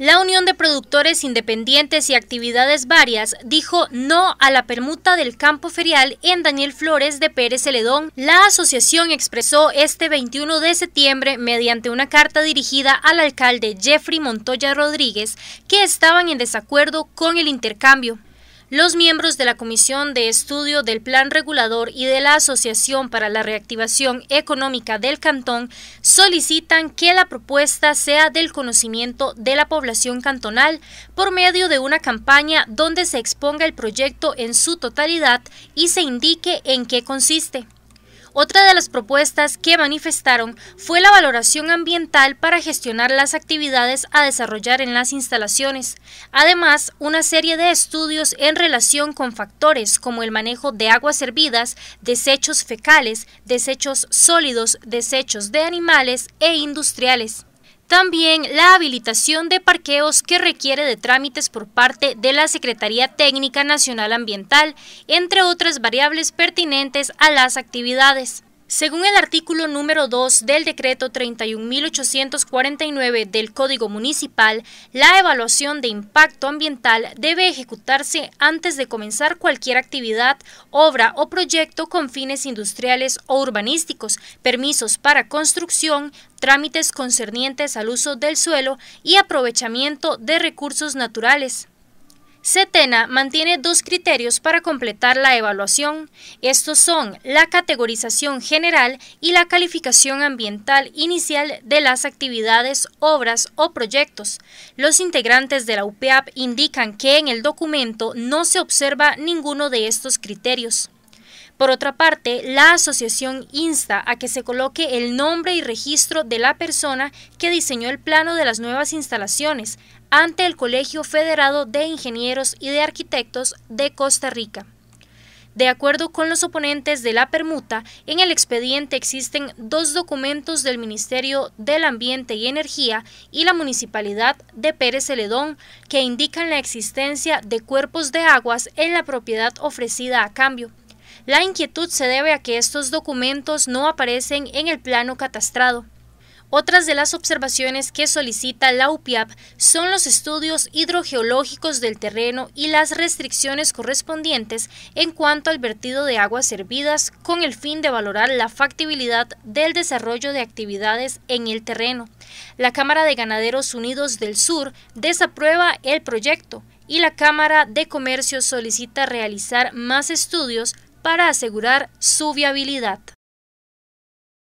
La Unión de Productores Independientes y Actividades Varias dijo no a la permuta del campo ferial en Daniel Flores de Pérez Celedón. La asociación expresó este 21 de septiembre mediante una carta dirigida al alcalde Jeffrey Montoya Rodríguez que estaban en desacuerdo con el intercambio. Los miembros de la Comisión de Estudio del Plan Regulador y de la Asociación para la Reactivación Económica del Cantón solicitan que la propuesta sea del conocimiento de la población cantonal por medio de una campaña donde se exponga el proyecto en su totalidad y se indique en qué consiste. Otra de las propuestas que manifestaron fue la valoración ambiental para gestionar las actividades a desarrollar en las instalaciones. Además, una serie de estudios en relación con factores como el manejo de aguas servidas, desechos fecales, desechos sólidos, desechos de animales e industriales. También la habilitación de parqueos que requiere de trámites por parte de la Secretaría Técnica Nacional Ambiental, entre otras variables pertinentes a las actividades. Según el artículo número 2 del decreto 31.849 del Código Municipal, la evaluación de impacto ambiental debe ejecutarse antes de comenzar cualquier actividad, obra o proyecto con fines industriales o urbanísticos, permisos para construcción, trámites concernientes al uso del suelo y aprovechamiento de recursos naturales. CETENA mantiene dos criterios para completar la evaluación. Estos son la categorización general y la calificación ambiental inicial de las actividades, obras o proyectos. Los integrantes de la UPEAP indican que en el documento no se observa ninguno de estos criterios. Por otra parte, la asociación insta a que se coloque el nombre y registro de la persona que diseñó el plano de las nuevas instalaciones ante el Colegio Federado de Ingenieros y de Arquitectos de Costa Rica. De acuerdo con los oponentes de la permuta, en el expediente existen dos documentos del Ministerio del Ambiente y Energía y la Municipalidad de Pérez Celedón que indican la existencia de cuerpos de aguas en la propiedad ofrecida a cambio. La inquietud se debe a que estos documentos no aparecen en el plano catastrado. Otras de las observaciones que solicita la UPIAP son los estudios hidrogeológicos del terreno y las restricciones correspondientes en cuanto al vertido de aguas servidas con el fin de valorar la factibilidad del desarrollo de actividades en el terreno. La Cámara de Ganaderos Unidos del Sur desaprueba el proyecto y la Cámara de Comercio solicita realizar más estudios para asegurar su viabilidad.